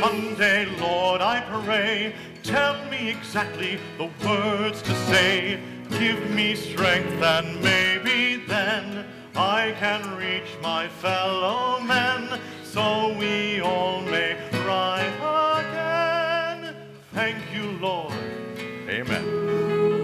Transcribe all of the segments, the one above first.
One day, Lord, I pray, tell me exactly the words to say. Give me strength, and maybe then I can reach my fellow men, so we all may rise again. Thank you, Lord. Amen.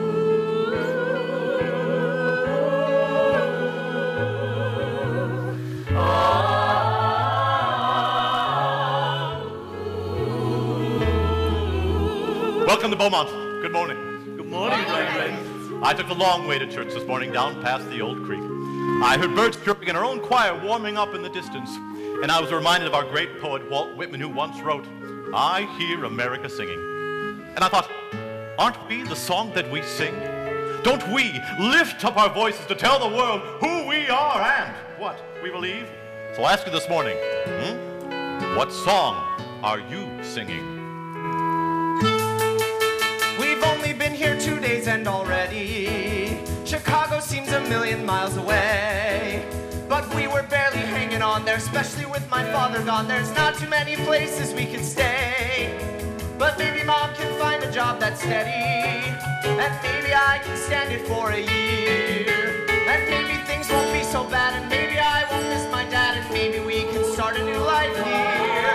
Welcome to Bomont. Good morning. Good morning, Glenn. I took the long way to church this morning down past the old creek. I heard birds chirping and our own choir warming up in the distance. And I was reminded of our great poet Walt Whitman, who once wrote, I hear America singing. And I thought, aren't we the song that we sing? Don't we lift up our voices to tell the world who we are and what we believe? So I ask you this morning, hmm? what song are you singing? Especially with my father gone. There's not too many places we could stay. But maybe mom can find a job that's steady. And maybe I can stand it for a year. And maybe things won't be so bad. And maybe I won't miss my dad. And maybe we can start a new life here.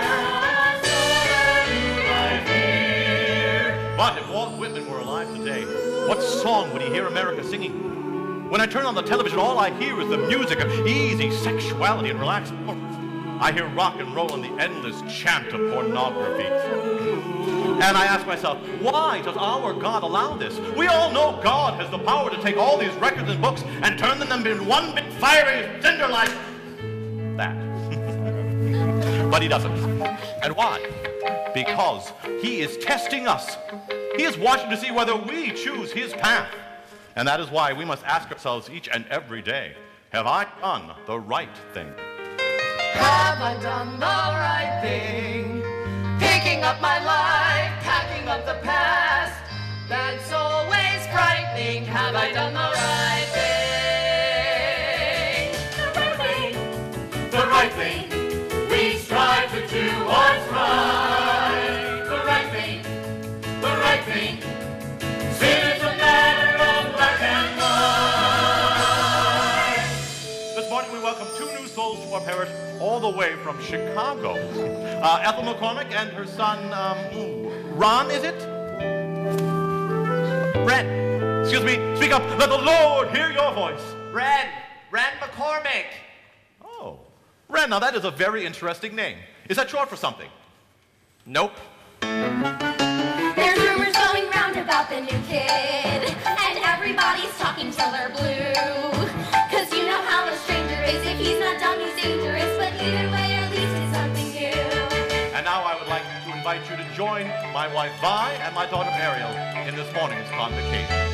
But if Walt Whitman were alive today, what song would he hear America singing? When I turn on the television, all I hear is the music of easy sexuality and relaxed. I hear rock and roll and the endless chant of pornography. And I ask myself, why does our God allow this? We all know God has the power to take all these records and books and turn them into one big fiery cinder like that. but he doesn't. And why? Because he is testing us. He is watching to see whether we choose his path. And that is why we must ask ourselves each and every day, have I done the right thing? Have I done the right thing? Picking up my life, packing up the past. That's always frightening. Have I done the two new souls to our parish, all the way from Chicago. Uh, Ethel McCormack and her son, um, Ron, is it? Ren. Excuse me. Speak up. Let the Lord hear your voice. Ren. Ren McCormack. Oh, Ren. Now that is a very interesting name. Is that short for something? Nope. There's rumors going round about the new kid, and everybody's talking till they're blue. Join my wife Vi and my daughter Ariel in this morning's convocation.